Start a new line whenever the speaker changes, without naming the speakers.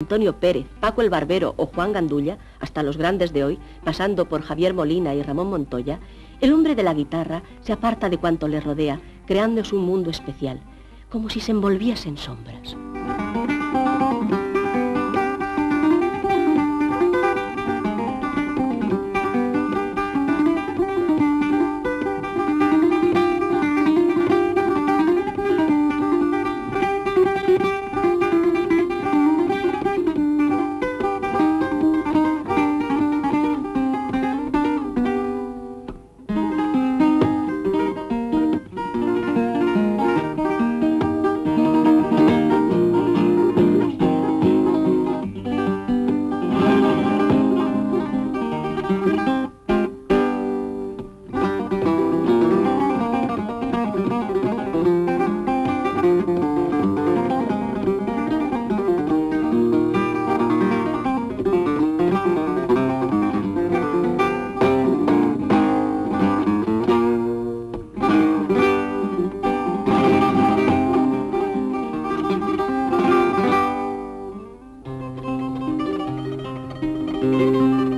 Antonio Pérez, Paco el Barbero o Juan Gandulla, hasta los grandes de hoy, pasando por Javier Molina y Ramón Montoya, el hombre de la guitarra se aparta de cuanto le rodea, creándose un mundo especial, como si se envolviese en sombras. Música